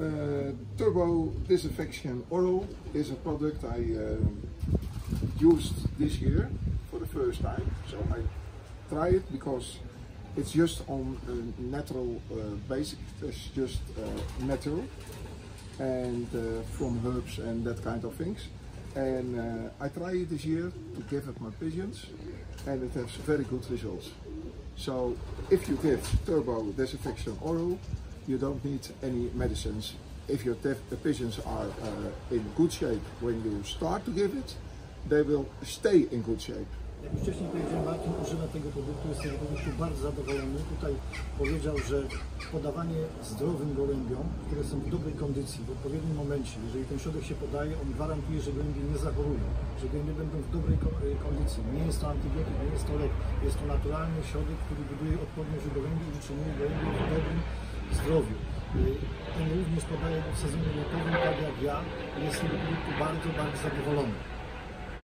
Uh, Turbo Disinfection Oral is a product I um, used this year for the first time. So I try it because it's just on a natural uh, basic. It's just uh, natural and uh, from herbs and that kind of things. And uh, I try it this year to give it my pigeons, and it has very good results. So if you give turbo disinfection oral, you don't need any medicines. If your pigeons are uh, in good shape when you start to give it, they will stay in good shape. Jak już wcześniej powiedziałem, Martin używa tego produktu, jest z tego produktu bardzo zadowolony. Tutaj powiedział, że podawanie zdrowym gołębiom, które są w dobrej kondycji, w odpowiednim momencie, jeżeli ten środek się podaje, on gwarantuje, że gołębie nie zachorują, że gołębie będą w dobrej y, kondycji. Nie jest to antybiotyk, nie jest to lek, jest to naturalny środek, który buduje odporność u gołębi i utrzymuje gołębie w zdrowiu. On również podaje w sezonie letowym, tak jak ja, jest z produktu bardzo, bardzo zadowolony.